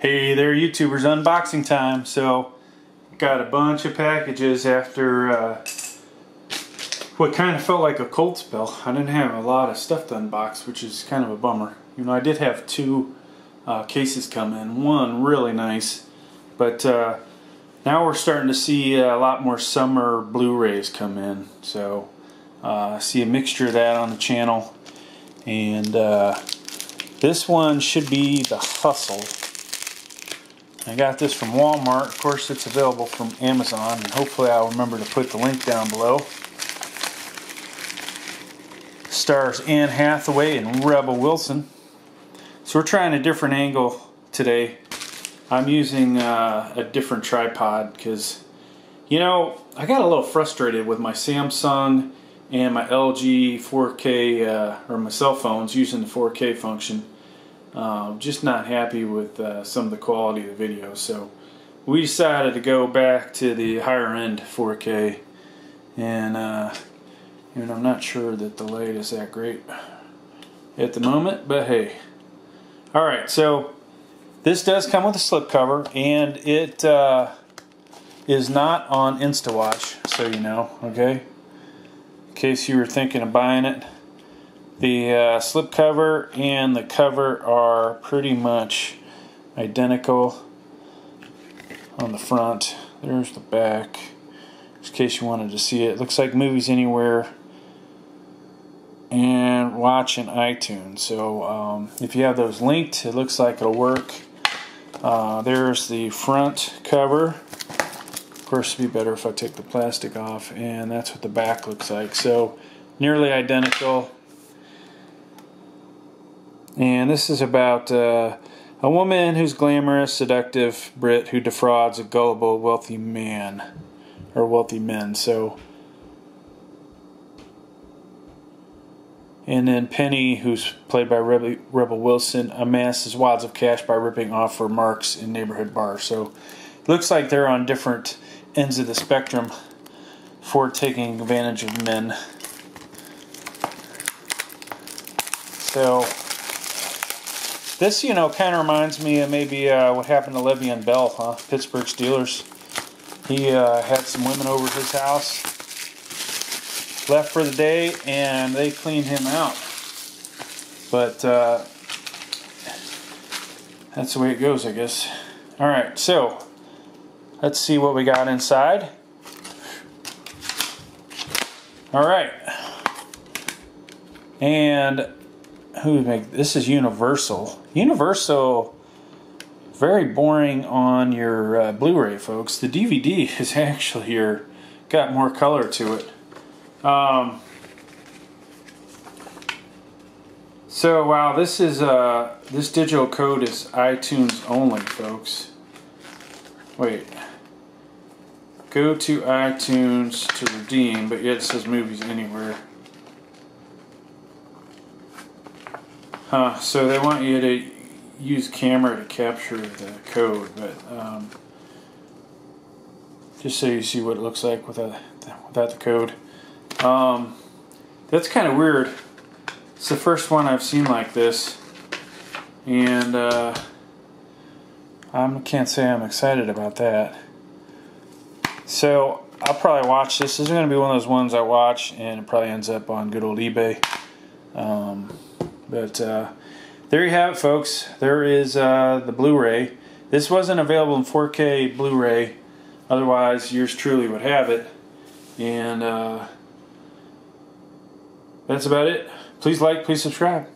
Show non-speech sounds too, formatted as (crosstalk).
Hey there YouTubers, unboxing time. So, got a bunch of packages after uh, what kind of felt like a cold spell. I didn't have a lot of stuff to unbox, which is kind of a bummer. You know, I did have two uh, cases come in, one really nice, but uh, now we're starting to see a lot more summer Blu-rays come in. So, uh, see a mixture of that on the channel. And uh, this one should be The Hustle. I got this from Walmart. Of course, it's available from Amazon, and hopefully I'll remember to put the link down below. Stars Anne Hathaway and Rebel Wilson. So we're trying a different angle today. I'm using uh, a different tripod because, you know, I got a little frustrated with my Samsung and my LG 4K, uh, or my cell phones using the 4K function. Uh, just not happy with uh, some of the quality of the video, so we decided to go back to the higher end 4K, and uh, and I'm not sure that the light is that great at the moment, but hey. Alright, so this does come with a slipcover, and it uh, is not on InstaWatch, so you know, okay? In case you were thinking of buying it. The uh, slipcover and the cover are pretty much identical on the front. There's the back, just in case you wanted to see it. Looks like Movies Anywhere and watch in iTunes. So um, if you have those linked, it looks like it'll work. Uh, there's the front cover. Of course, it'd be better if I take the plastic off, and that's what the back looks like. So nearly identical. And this is about uh, a woman who's glamorous, seductive Brit who defrauds a gullible, wealthy man or wealthy men. So, and then Penny, who's played by Rebel, Rebel Wilson, amasses wads of cash by ripping off her marks in neighborhood bars. So, looks like they're on different ends of the spectrum for taking advantage of men. So, this, you know, kind of reminds me of maybe uh, what happened to Le'Veon Bell, huh? Pittsburgh Steelers. He uh, had some women over his house, left for the day, and they cleaned him out. But uh, that's the way it goes, I guess. All right, so let's see what we got inside. All right. And who make this is Universal. Universal, very boring on your uh, Blu-ray, folks. The DVD (laughs) is actually here, got more color to it. Um, so wow, this is uh, this digital code is iTunes only, folks. Wait. Go to iTunes to redeem, but yet it says movies anywhere. So they want you to use camera to capture the code, but um, just so you see what it looks like without, without the code. Um, that's kind of weird. It's the first one I've seen like this, and uh, I can't say I'm excited about that. So I'll probably watch this. This is going to be one of those ones I watch, and it probably ends up on good old eBay. Um, but uh, there you have it, folks. There is uh, the Blu-ray. This wasn't available in 4K Blu-ray. Otherwise, yours truly would have it. And uh, that's about it. Please like, please subscribe.